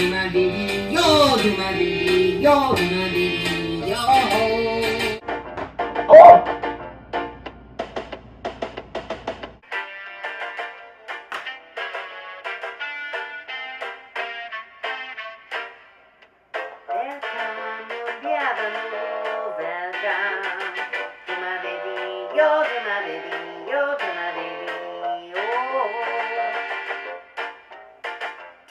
よマビリよグマビリよグマ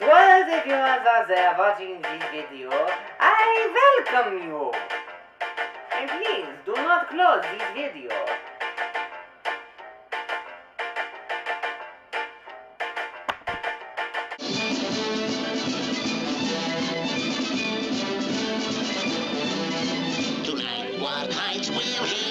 If you are there watching this video, I welcome you. And please do not close this video. Tonight, what heights will hit?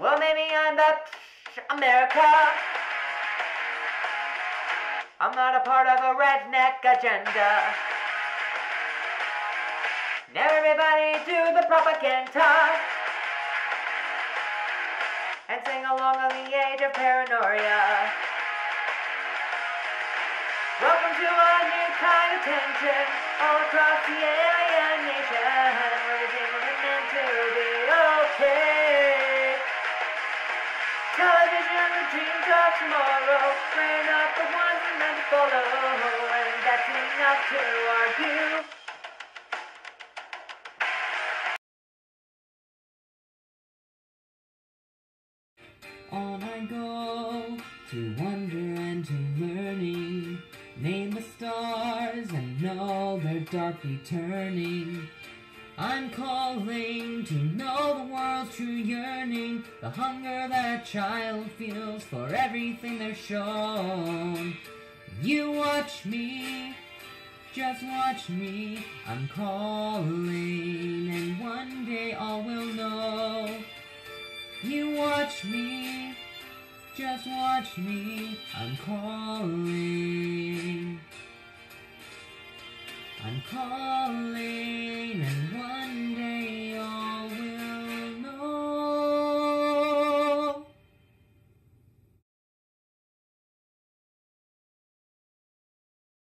Well, maybe I'm not America. I'm not a part of a redneck agenda. Now everybody do the propaganda. And sing along on the age of paranoia. Welcome to a new kind of tension all across the alien tomorrow, bring up the ones we're meant to follow, and that's enough to argue. On I go to wonder and to learning. Name the stars and know they're darkly turning. I'm calling to know the world's true yearning, the hunger that a child feels for everything they're shown. You watch me, just watch me. I'm calling, and one day all will know. You watch me, just watch me. I'm calling. I'm calling, and